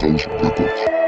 House Records.